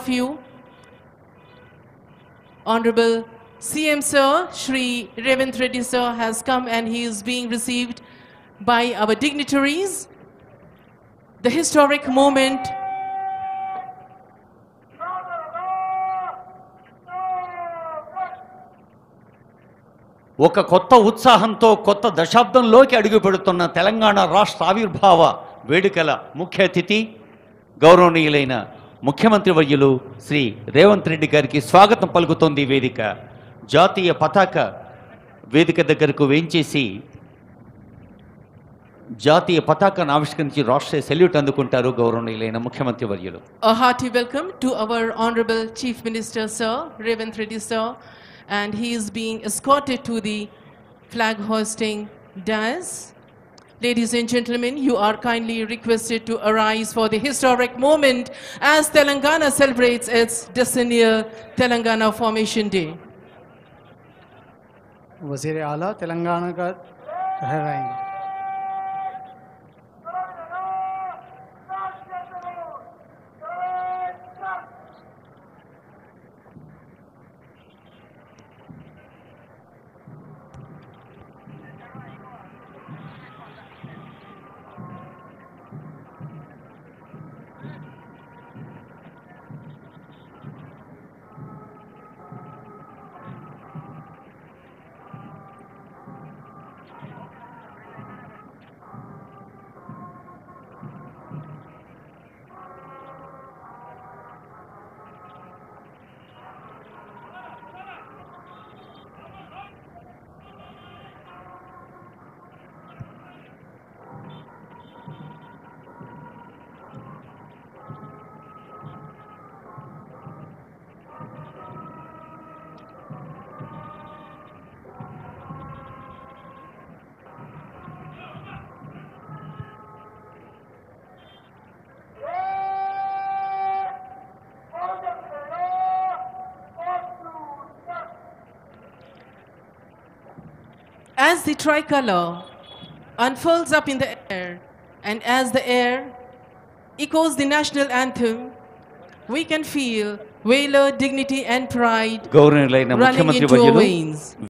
of you. Honorable CM Sir, Shri Revant Reddy Sir has come and he is being received by our dignitaries. The historic moment ఒక కొత్త ఉత్సాహంతో కొత్త దశాబ్దంలోకి అడుగుపెడుతున్న తెలంగాణ రాష్ట్ర ఆవిర్భావ వేడుకల ముఖ్య అతిథి గౌరవనీయులైన ముఖ్యమంత్రి వర్యులు శ్రీ రేవంత్ రెడ్డి గారికి స్వాగతం పలుకుతోంది వేదిక. జాతీయ పతాక వేదిక దగ్గరకు వేయించేసి జాతీయ పతాకాన్ని ఆవిష్కరించి రాష్ట్ర సెల్యూట్ అందుకుంటారు గౌరవనీయులైన ముఖ్యమంత్రి వర్యులు. Welcome to our honourable chief minister sir Revanth Reddy sir and he's being escorted to the flag hoisting dance Ladies and gentlemen, you are kindly requested to arise for the historic moment as Telangana celebrates its decennial Telangana Formation Day. वजीर आला तेलंगाना का ठहराएंगे As the tricolor unfolds up in the air, and as the air echoes the national anthem, we can feel valor, dignity, and pride running into our veins.